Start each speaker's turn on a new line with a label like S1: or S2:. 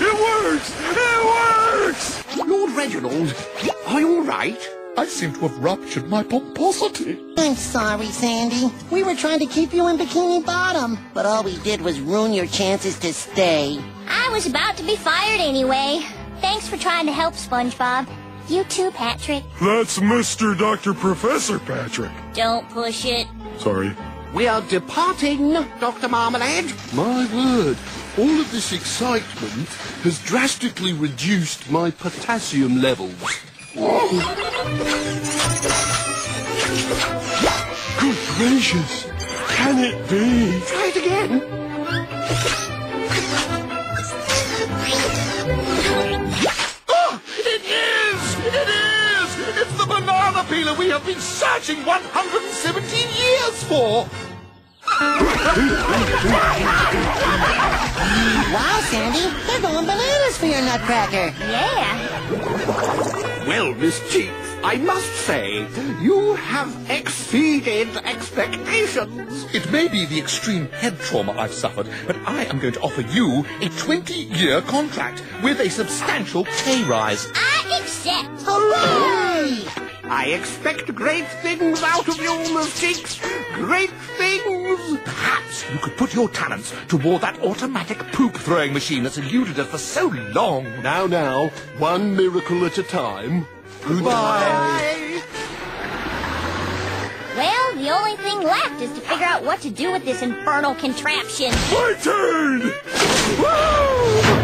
S1: It works! It works! Lord Reginald, are you all right?
S2: I seem to have ruptured my pomposity.
S3: I'm sorry, Sandy. We were trying to keep you in Bikini Bottom, but all we did was ruin your chances to stay.
S4: I was about to be fired anyway. Thanks for trying to help, SpongeBob. You too, Patrick.
S5: That's Mr. Dr. Professor Patrick.
S4: Don't push it.
S5: Sorry.
S1: We are departing, Dr. Marmalade.
S6: My word, all of this excitement has drastically reduced my potassium levels.
S5: Good gracious. Can it be?
S1: Try it again.
S2: Oh, it is! It is! It's the banana peeler we have been searching 117 years for!
S3: Wow, Sandy, they're going bananas for your nutcracker.
S4: Yeah.
S1: Well, Miss Cheeks, I must say, you have exceeded expectations.
S2: It may be the extreme head trauma I've suffered, but I am going to offer you a 20-year contract with a substantial pay rise.
S4: I accept.
S3: Hooray!
S1: I expect great things out of you, Miss Cheeks. Great things.
S2: Perhaps you could put your talents toward that automatic poop-throwing machine that's eluded us for so long.
S6: Now, now, one miracle at a time.
S1: Bye.
S4: Well, the only thing left is to figure out what to do with this infernal contraption.
S5: My turn! Woo!